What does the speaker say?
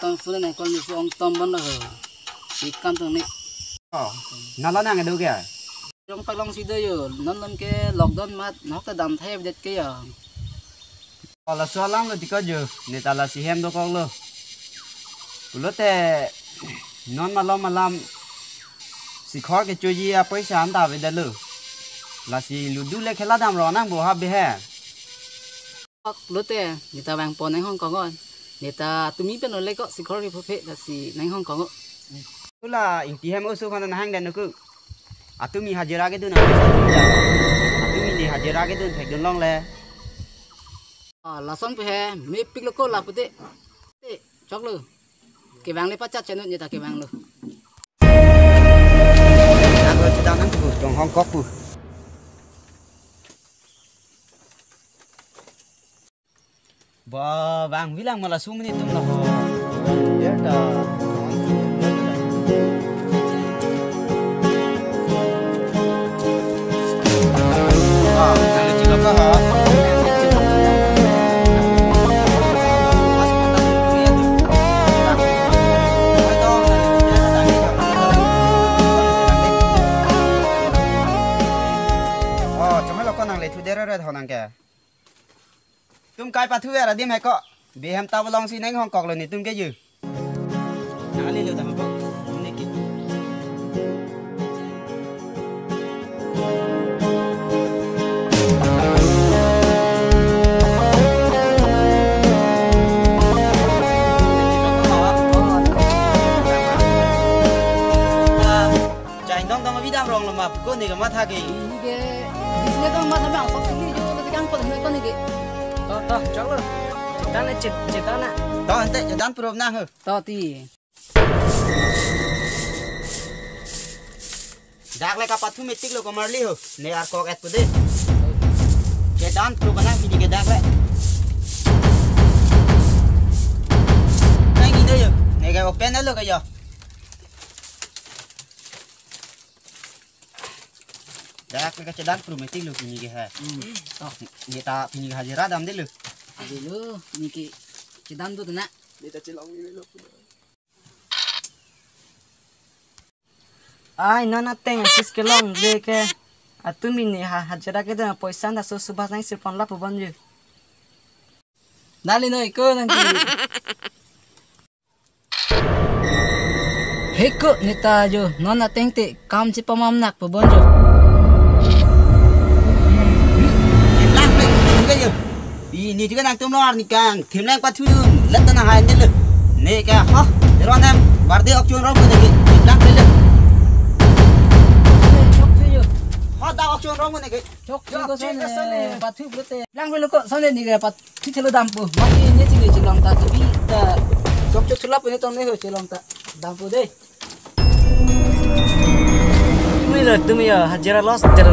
tong phun này con su ông tom bắn rồi thì cam tong này ờ nó lo nàng ở đâu kìa trong phải long si đây rồi nó lên cái lockdown mát nó cái đầm thay đẹp kia à là xóa lắm rồi thì có giờ người ta là xì hem đâu con luôn lúc thế non mà lo mà làm xì khó cái chơi gì à paysa anh ta về đây luôn là xì lù du lịch cái lá đam rồi nàng bộ hấp bê hè lúc thế người ta bằng pon anh không có ngon người ta tụi mình bên nó lấy có si khó đi phê là si này không có ngon tu là inti hem usu kan hang dan ku atu mi hajira ke tu na atu mi ni hajira ke tu thek dun long le. À là xong phê mấy pick loco là bute thế chọc luôn cái vàng lấy phát chặt chân người ta cái vàng luôn aku kita nang ku trong hong kok ba bang bilang malah sumni tum lah ya dah Ah. Ờ, chúng nó có năng lấy thu đế ra thằng năng kìa. ตุ้มกายปลาทุ่ยอะไรดิมให้ก็เบียมตาบลองสีนังห้องกอกเลยนี่ตุ้มแกยืนนั่งเล่นเลยแต่ไม่ก็นี่กินก็นี่ก็มาทักอีกเดี๋ยวดิฉันก็มาทำแบบก็คืออยู่ก็จะกังปวดหัวก็นี่ Toh, toh, cok lu. Cetan ya, cet, cetan ya. Toh, ente, cetan perum nah, he. Toh, ti. Dak leka patu metik lo komarli ho. Ne ar kok et pude. Cetan perum nah, ini ke dak le. Nai gitu ya. Ne kayak open lo kayak. Dak mereka cedak prometi lu punya ge ha. Hmm. Oh, neta punya hajira dam dulu. lu. niki cedam tuh tena. Neta celong ini lu. Ai nana teng sis kelong de ke. Atumi ah, ni ha hajira ke dana ah, poisan da so subas nang la. Dali no iko nang ki. Heko neta jo nona teng te kam si pamam nak puban jo. ini ni juga nak tum lor ni kang tim lem kwa thudum lat na hai ni lu ne ka ha deron nam wardi ok chun rom ko ni lak le ha da ok chun rom ko ni ke chok chok ko sone pa thu ko te lang ko ko sone ni ka pa thi thelo dam bu ma ni ton ni ho chi long ta dam bu de তুমি তুমি হাজিরা লস তেরা